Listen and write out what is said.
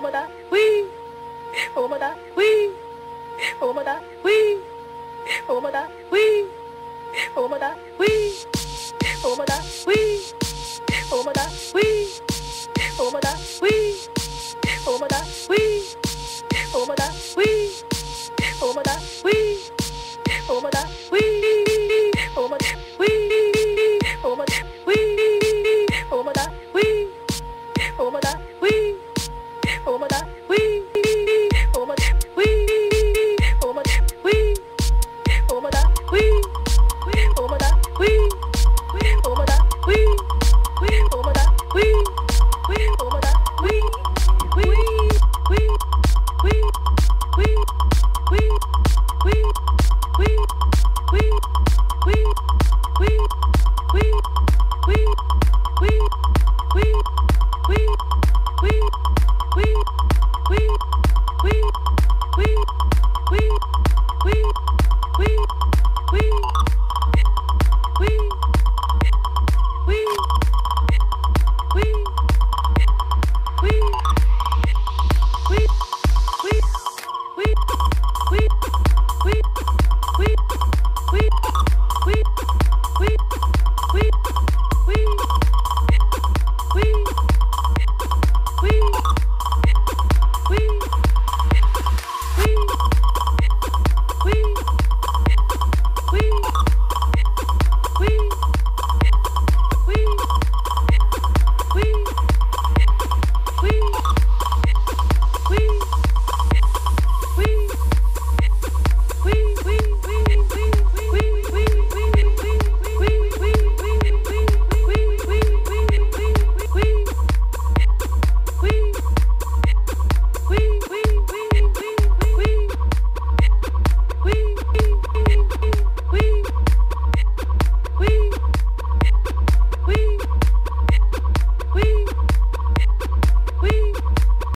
Obamada, wee. Obamada, wee. Obamada, wee. Obamada, wee. Obamada, wee. Obamada, wee.